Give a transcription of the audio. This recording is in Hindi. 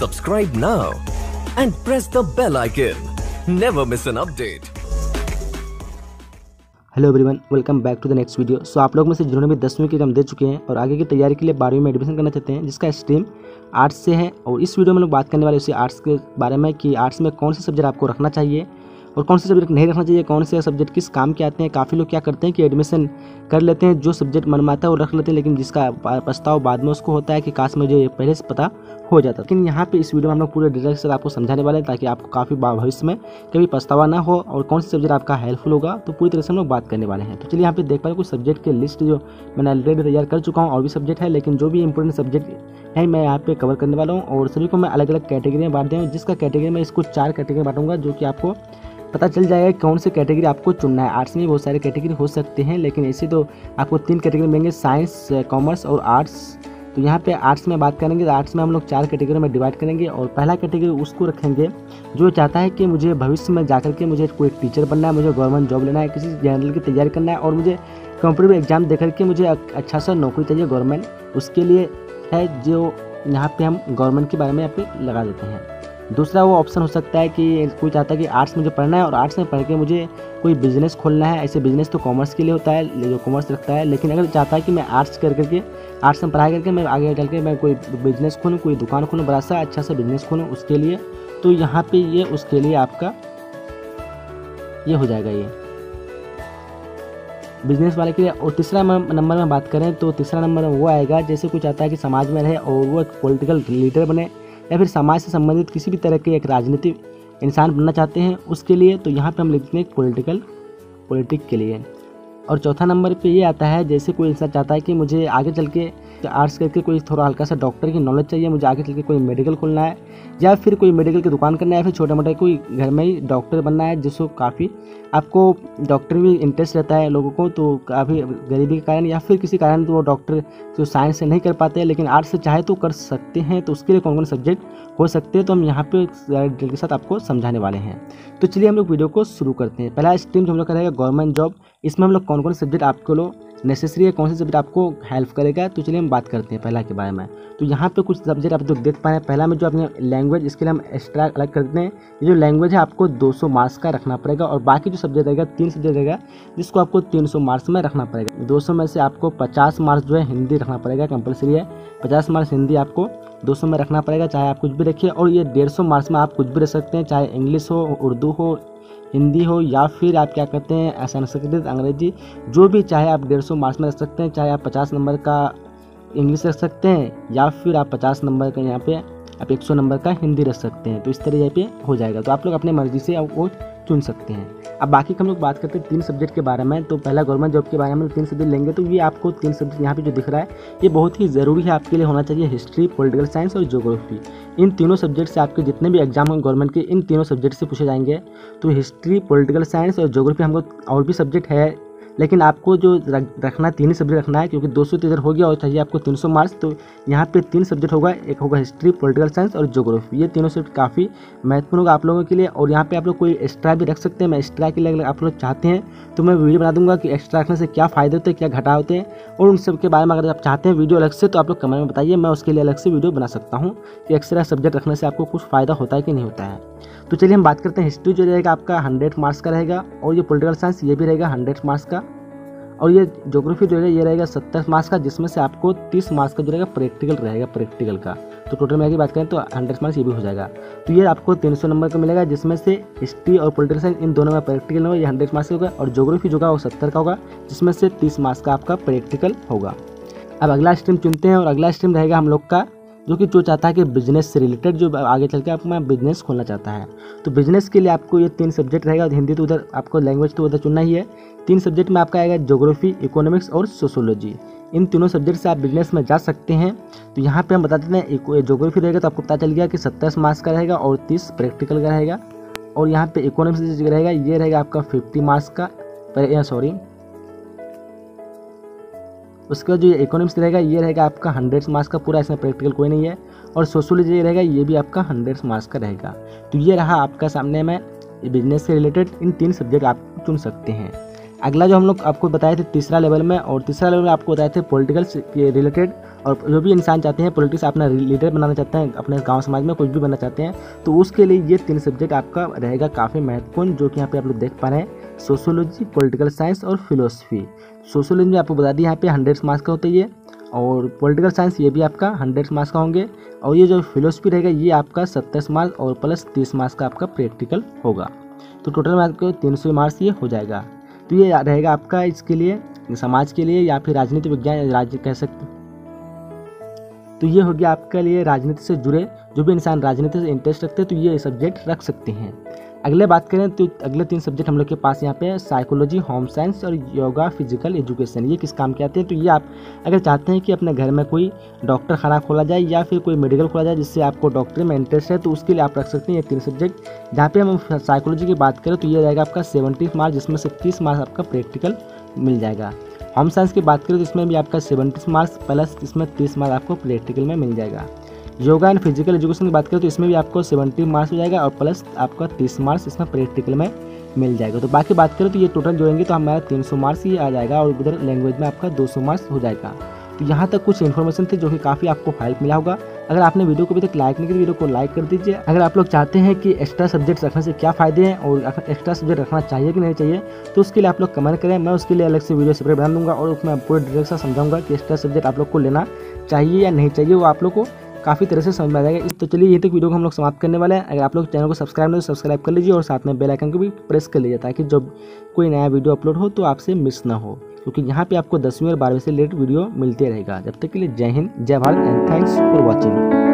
Subscribe now and press the bell icon. Never miss an update. Hello everyone welcome back to the next video so आप लोग में से जिन्होंने भी दसवीं के एग्ज़ाम दे चुके हैं और आगे की तैयारी के लिए बारहवीं में एडमिशन करना चाहते हैं, जिसका स्ट्रीम आर्ट्स से है, और इस वीडियो में लोग बात करने वाले उसी आर्ट्स के बारे में कि आर्ट्स में कौन से सब्जेक्ट आपको रखना चाहिए और कौन से सब्जेक्ट नहीं रखना चाहिए, कौन से सब्जेक्ट किस काम के आते हैं, काफ़ी लोग क्या करते हैं कि एडमिशन कर लेते हैं, जो सब्जेक्ट मनमाता है वो रख लेते हैं, लेकिन जिसका पछताव बाद में उसको होता है कि काश मुझे पहले से पता हो जाता। लेकिन यहाँ पे इस वीडियो में हम लोग पूरे डिटेल से आपको समझाने वाले हैं, ताकि आपको काफ़ी भविष्य में कभी पछतावा ना हो और कौन सा सब्जेक्ट आपका हेल्पफुल होगा तो पूरी तरह से हम लोग बात करने वाले हैं। तो चलिए यहाँ पे देख पा रहे कुछ सब्जेक्ट के लिस्ट जो मैंने ऑलरेडी तैयार कर चुका हूँ, और भी सब्जेक्ट है, लेकिन जो भी इंपॉर्टेंट सब्जेक्ट है मैं यहाँ पे कवर करने वाला हूँ और सभी को मैं अलग अलग कैटेगरी में बांट दिया हूँ। जिसका कैटेगरी में इसको चार कैटेगरी बांटूँगा, जो कि आपको पता चल जाएगा कौन से कैटेगरी आपको चुनना है। आर्ट्स में बहुत सारे कैटेगरी हो सकते हैं, लेकिन ऐसे तो आपको तीन कैटेगरी मिलेंगे साइंस कॉमर्स और आर्ट्स तो यहाँ पे आर्ट्स में बात करेंगे तो आर्ट्स में हम लोग चार कैटेगरी में डिवाइड करेंगे और पहला कैटेगरी उसको रखेंगे, जो चाहता है कि मुझे भविष्य में जाकर के मुझे कोई टीचर बनना है, मुझे गवर्नमेंट जॉब लेना है, किसी जनरल की तैयारी करना है और मुझे कॉम्पिटेटिव एग्ज़ाम देकर के मुझे अच्छा सा नौकरी चाहिए गवर्नमेंट उसके लिए है जो यहाँ पे हम गवर्नमेंट के बारे में यहाँ लगा देते हैं। दूसरा वो ऑप्शन हो सकता है कि कोई चाहता है कि आर्ट्स मुझे पढ़ना है और आर्ट्स में पढ़ के मुझे कोई बिज़नेस खोलना है, ऐसे बिज़नेस तो कॉमर्स के लिए होता है, जो कॉमर्स रखता है, लेकिन अगर चाहता है कि मैं आर्ट्स कर करके आर्ट्स में पढ़ाई करके मैं आगे चल के मैं कोई बिज़नेस खोलूँ, कोई दुकान खोलूँ, बड़ा सा अच्छा सा बिज़नेस खोलूँ उसके लिए तो यहाँ पर ये, उसके लिए आपका ये हो जाएगा ये। बिज़नेस वाले के लिए। और तीसरा नंबर में बात करें तो तीसरा नंबर वो आएगा, जैसे कुछ आता है कि समाज में रहे और वो एक पोलिटिकल लीडर बने या फिर समाज से संबंधित किसी भी तरह के एक राजनीतिक इंसान बनना चाहते हैं, उसके लिए तो यहाँ पर हम लिखते हैं पोलिटिकल पॉलिटिक के लिए। और चौथा नंबर पे ये आता है, जैसे कोई इंसान चाहता है कि मुझे आगे चल के आर्ट्स करके कोई थोड़ा हल्का सा डॉक्टर की नॉलेज चाहिए, मुझे आगे चल के कोई मेडिकल खोलना है, या फिर कोई मेडिकल की दुकान करना है, या फिर छोटा मोटा कोई घर में ही डॉक्टर बनना है, जिसको काफ़ी आपको डॉक्टर भी इंटरेस्ट रहता है लोगों को तो काफ़ी गरीबी के कारण या फिर किसी कारण तो वो डॉक्टर जो साइंस से नहीं कर पाते, लेकिन आर्ट्स से चाहे तो कर सकते हैं तो उसके लिए कौन कौन सब्जेक्ट हो सकते हैं तो हम यहाँ पे डिटेल के साथ आपको समझाने वाले हैं। तो चलिए हम लोग वीडियो को शुरू करते हैं। पहला स्ट्रीम जो हम लोग का रहेगा गवर्नमेंट जॉब इसमें हम लोग कौन कौन सब्जेक्ट आपको लोग नेसेसरी है, कौन सा सब्जेक्ट आपको हेल्प करेगा? तो चलिए हम बात करते हैं पहला के बारे में। तो यहाँ पे कुछ सब्जेक्ट आप जो देख पा रहे हैं, पहला में जो अपने लैंग्वेज इसके लिए हम एक्स्ट्रा अलग करते हैं ये जो लैंग्वेज है, आपको 200 मार्क्स का रखना पड़ेगा और बाकी जो सब्जेक्ट रहेगा, तीन सब्जेक्ट रहेगा, जिसको आपको 300 मार्क्स में रखना पड़ेगा। 200 में से आपको 50 मार्क्स जो है, हिंदी रखना पड़ेगा कंपलसरी है। 50 मार्क्स हिंदी आपको 200 में रखना पड़ेगा, चाहे आप कुछ भी रखिए, और ये डेढ़ मार्क्स में आप कुछ भी रख सकते हैं, चाहे इंग्लिश हो, उर्दू हो, हिंदी हो, या फिर आप क्या कहते हैं, संस्कृत, अंग्रेज़ी, जो भी, चाहे आप डेढ़ सौ मार्क्स में रख सकते हैं, चाहे आप पचास नंबर का इंग्लिश रख सकते हैं, या फिर आप पचास नंबर का यहाँ पे आप एक सौ नंबर का हिंदी रख सकते हैं तो इस तरह पे हो जाएगा। तो आप लोग अपनी मर्ज़ी से वो चुन सकते हैं। अब बाकी हम लोग बात करते हैं तीन सब्जेक्ट के बारे में। तो पहला गवर्नमेंट जॉब के बारे में तीन सब्जेक्ट लेंगे तो ये आपको तीन सब्जेक्ट यहाँ पे जो दिख रहा है, ये बहुत ही ज़रूरी है आपके लिए होना चाहिए हिस्ट्री पॉलिटिकल साइंस और जोग्राफी इन तीनों सब्जेक्ट से आपके जितने भी एग्ज़ाम होंगे गवर्नमेंट के, इन तीनों सब्जेक्ट से पूछे जाएँगे। तो हिस्ट्री पॉलिटिकल साइंस और जोग्राफी हमको और भी सब्जेक्ट है लेकिन आपको जो रखना तीन ही सब्जेक्ट रखना है, क्योंकि दो सौ हो गया और चाहिए आपको तीन सौ मार्क्स तो यहाँ पे तीन सब्जेक्ट होगा, एक होगा हिस्ट्री पॉलिटिकल साइंस और जोग्राफी ये तीनों सब्जेक्ट काफ़ी महत्वपूर्ण होगा आप लोगों के लिए और यहाँ पे आप लोग कोई एक्स्ट्रा भी रख सकते हैं। मैं एक्स्ट्रा के लिए आप लोग चाहते हैं तो मैं वीडियो बना दूँगा कि एक्स्ट्रा रखने से क्या फ़ायदे होते हैं, क्या घटा होते हैं और उन सब के बारे में अगर आप चाहते हैं वीडियो अलग से तो आप लोग कमेंट में बताइए, मैं उसके लिए अलग से वीडियो बना सकता हूँ कि एक्स्ट्रा सब्जेक्ट रखने से आपको कुछ फ़ायदा होता है कि नहीं होता है। तो चलिए हम बात करते हैं हिस्ट्री जो रहेगा आपका हंड्रेड मार्क्स का रहेगा और ये पोलिटिकल साइंस ये भी रहेगा हंड्रेड मार्क्स का और ये जोग्राफी जो रहेगा, ये रहेगा सत्तर मार्क्स का, जिसमें से आपको तीस मार्क्स का जो रहेगा प्रैक्टिकल रहेगा प्रैक्टिकल का। तो टोटल में आगे बात करें तो हंड्रेड मार्क्स ये भी हो जाएगा। तो ये आपको तीन सौ नंबर का मिलेगा, जिसमें से हिस्ट्री और पोलिटिकल साइंस इन दोनों में प्रैक्टिकल होगा, ये हंड्रेड मार्क्स होगा और जोग्राफी जो होगा वो सत्तर का होगा, जिसमें से तीस मार्क्स का आपका प्रैक्टिकल होगा। अब अगला स्ट्रीम चुनते हैं और अगला स्ट्रीम रहेगा हम लोग का जो कि जो चाहता है कि बिज़नेस से रिलेटेड जो आगे चल के अपना बिज़नेस खोलना चाहता है। तो बिज़नेस के लिए आपको ये तीन सब्जेक्ट रहेगा, और हिंदी तो उधर आपको लैंग्वेज तो उधर चुनना ही है। तीन सब्जेक्ट में आपका आएगा जोग्राफी इकोनॉमिक्स और सोशोलॉजी इन तीनों सब्जेक्ट से आप बिज़नेस में जा सकते हैं। तो यहाँ पे हम बता देते हैं जोग्राफी रहेगा तो आपको पता चल गया कि सत्ताईस मार्क्स का रहेगा और तीस प्रैक्टिकल का रहेगा। और यहाँ पे इकोनॉमिक्स रहेगा, ये रहेगा आपका फिफ्टी मार्क्स का सॉरी उसके जो इकोनॉमिक्स रहेगा, ये रहेगा आपका हंड्रेड मार्क्स का पूरा, इसमें प्रैक्टिकल कोई नहीं है। और सोशोलॉजी रहेगा, ये भी आपका हंड्रेड मार्क्स का रहेगा। तो ये रहा आपका सामने में बिज़नेस से रिलेटेड इन तीन सब्जेक्ट आप चुन सकते हैं। अगला जो हम लोग आपको बताए थे तीसरा लेवल में, और तीसरा लेवल में आपको बताए थे पॉलिटिकल के रिलेटेड और जो भी इंसान चाहते हैं पॉलिटिक्स अपना लीडर बनाना चाहते हैं, अपने गाँव समाज में कुछ भी बनना चाहते हैं तो उसके लिए ये तीन सब्जेक्ट आपका रहेगा काफ़ी महत्वपूर्ण, जो कि यहाँ पे आप लोग देख पा रहे हैं। सोशोलॉजी, पॉलिटिकल साइंस और फिलोसफी। सोशोलॉजी में आपको बता दी यहाँ पे हंड्रेड मार्क्स का होता है ये। और पॉलिटिकल साइंस, ये भी आपका हंड्रेड मार्क्स का होंगे। और ये जो फिलोसफी रहेगा, ये आपका सत्ताईस मार्क्स और प्लस तीस मार्क्स का आपका प्रैक्टिकल होगा। तो टोटल में आपको तीन सौ मार्क्स ये हो जाएगा। तो ये रहेगा आपका इसके लिए, समाज के लिए या फिर राजनीति विज्ञान, राज्य कह सकते तो ये हो गया आपके लिए राजनीति से जुड़े, जो भी इंसान राजनीति से इंटरेस्ट रखते हैं तो ये सब्जेक्ट रख सकते हैं। अगले बात करें तो अगले तीन सब्जेक्ट हम लोग के पास यहाँ पे साइकोलॉजी होम साइंस और योगा फ़िज़िकल एजुकेशन ये किस काम के आते हैं? तो ये आप अगर चाहते हैं कि अपने घर में कोई डॉक्टर खाना खोला जाए या फिर कोई मेडिकल खोला जाए जिससे आपको डॉक्टरी में इंटरेस्ट है तो उसके लिए आप रख सकते हैं ये तीन सब्जेक्ट जहाँ पे हम साइकोलॉजी की बात करें तो ये रहेगा आपका सेवेंटी मार्क्स जिसमें से तीस मार्क्स आपका प्रैक्टिकल मिल जाएगा। होम साइंस की बात करें तो इसमें भी आपका सेवेंटी मार्क्स प्लस इसमें तीस मार्क्स आपको प्रैक्टिकल में मिल जाएगा। योगा एंड फ़िज़िकल एजुकेशन की बात करें तो इसमें भी आपको सेवेंटी मार्क्स हो जाएगा और प्लस आपका तीस मार्क्स इसमें प्रैक्टिकल में मिल जाएगा। तो बाकी बात करें तो ये टोटल जोड़ेंगे तो हमारा तीन सौ मार्क्स ही आ जाएगा और उधर लैंग्वेज में आपका दो सौ मार्क्स हो जाएगा। तो यहाँ तक कुछ इन्फॉर्मेशन थे जो कि काफ़ी आपको हेल्प मिला होगा। अगर आपने वीडियो को अभी तक लाइक नहीं किया वीडियो को लाइक कर दीजिए। अगर आप लोग चाहते हैं कि एक्स्ट्रा सब्जेक्ट रखने से क्या फ़ायदे हैं और एक्स्ट्रा सब्जेक्ट रखना चाहिए कि नहीं चाहिए तो उसके लिए आप लोग कमेंट करें। मैं उसके लिए अलग से वीडियो सेपरेट बना दूँगा और उसमें पूरे डिटेल से समझाऊँगा कि एक्स्ट्रा सब्जेक्ट आप लोग को लेना चाहिए या नहीं चाहिए वो आप लोग को। काफ़ी तरह से समझ में आ जाएगा। तो चलिए, ये तक वीडियो को हम लोग समाप्त करने वाले हैं। अगर आप लोग चैनल को सब्सक्राइब नहीं तो सब्सक्राइब कर लीजिए और साथ में बेल आइकन को भी प्रेस कर लीजिए ताकि जब कोई नया वीडियो अपलोड हो तो आपसे मिस ना हो। क्योंकि यहाँ पर आपको दसवीं और बारहवीं से रिलेटेड वीडियो मिलते रहेगा। जब तक के लिए जय हिंद, जय Bharat and thanks for watching